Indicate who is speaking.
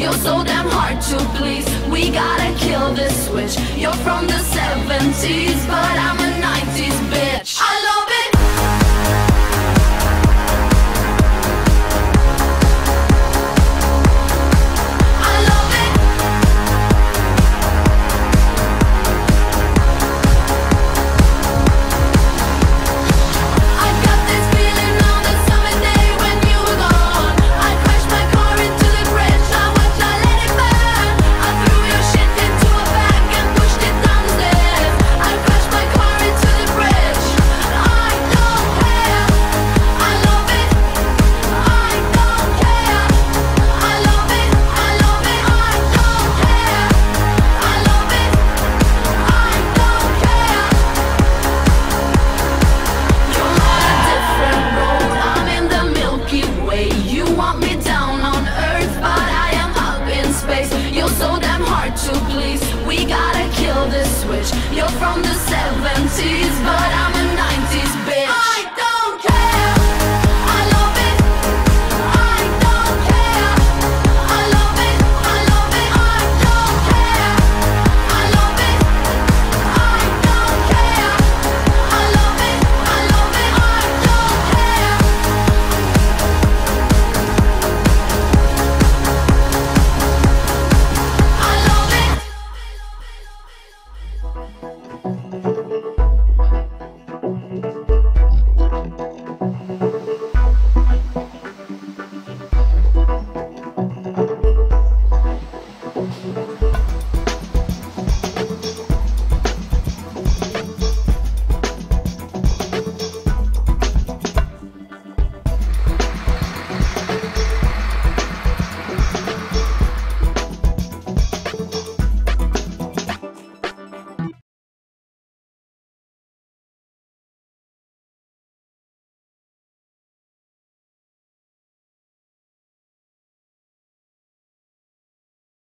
Speaker 1: You're so damn hard to please. We gotta kill this switch. You're from the 70s But I'm a We gotta kill this switch. You're from the 70s, but I'm